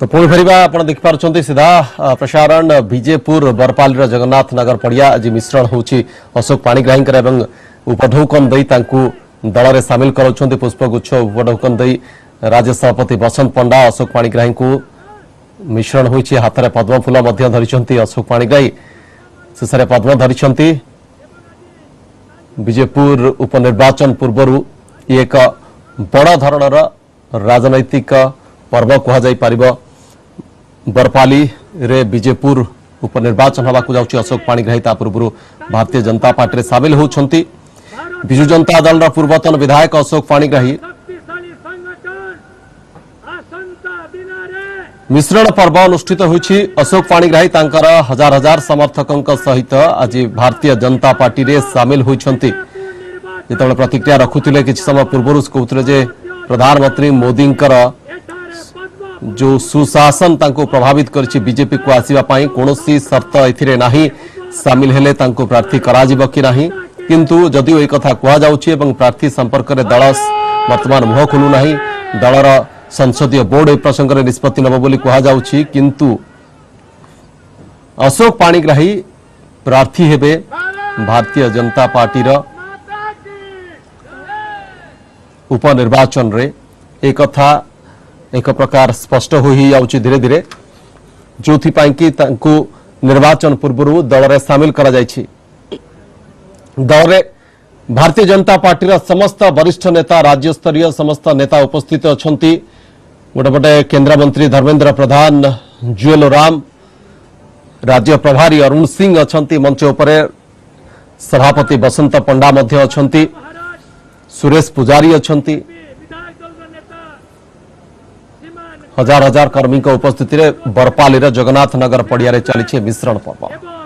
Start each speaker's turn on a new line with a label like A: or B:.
A: तो पुणी फेर आप देखिपुं सीधा प्रसारण विजेपुर बरपाल जगन्नाथ नगर पड़िया आज मिश्रण होशोक पाणीग्राहीकर और उपढौकन दल में सामिल कर पुष्पगुच्छ उपढौकन राज्य सभापति बसंत पंडा अशोक पाणीग्राही मिश्रण हो हाथ में पद्मफूल धरी अशोक पाणीग्राही शेषे पद्म धरी विजेपुर उपनिर्वाचन पूर्व ये एक बड़धरण राजनैतिक पर्व कह बरपाली रे विजेपुर उपनिर्वाचन हाबक जाऊँ अशोक पाणिग्राही पूर्व भारतीय जनता पार्टी सामिल होती विजु जनता दल पूर्वतन विधायक अशोक पाणिग्राही मिश्रण पर्व अनुष्ठित अशोक पाणिग्राही हजार हजार समर्थकों सहित आज भारतीय जनता पार्टी सामिल होती जिते प्रतिक्रिया रखुले कि समय पूर्व कहते प्रधानमंत्री मोदी जो सुशासन तांको प्रभावित करछि बीजेपी को आसीबा पई कोनोसी शर्त एथिरे नाही शामिल हेले तांको प्रार्थी कराजिबो कि नाही किंतु जदिओ ए कथा जाउछि एवं प्रार्थी संपर्क रे दल वर्तमान मुह खोलु नाही दलर संसदीय बोर्ड ए प्रसंग रे निष्पत्ति नब बोली कहु जाउछि किंतु अशोक पाणिग्राही प्रार्थी हेबे भारतीय जनता पार्टी रो उपनिर्वाचन रे एक कथा ଏକ ପ୍ରକାର ସ୍ପଷ୍ଟ ହୋଇଯାଉଛି ଧୀରେ ଧୀରେ ଯେଉଁଥିପାଇଁ କି ତାଙ୍କୁ ନିର୍ବାଚନ ପୂର୍ବରୁ ଦଳରେ ସାମିଲ କରାଯାଇଛି ଦଳରେ ଭାରତୀୟ ଜନତା ପାର୍ଟିର ସମସ୍ତ ବରିଷ୍ଠ ନେତା ରାଜ୍ୟସ୍ତରୀୟ ସମସ୍ତ ନେତା ଉପସ୍ଥିତ ଅଛନ୍ତି ଗୋଟେ ପଟେ କେନ୍ଦ୍ରମନ୍ତ୍ରୀ ଧର୍ମେନ୍ଦ୍ର ପ୍ରଧାନ ଜୁଏଲ ରାମ ରାଜ୍ୟ ପ୍ରଭାରୀ ଅରୁଣ ସିଂ ଅଛନ୍ତି ମଞ୍ଚ ଉପରେ ସଭାପତି ବସନ୍ତ ପଣ୍ଡା ମଧ୍ୟ ଅଛନ୍ତି ସୁରେଶ ପୂଜାରୀ ଅଛନ୍ତି હજાર હજાર કાર્મિકો ઉપસ્થિતિરે બરપાલીરે જગન્નાથ નગર પડિયારે ચાલી છે મિશ્રણ પર્વ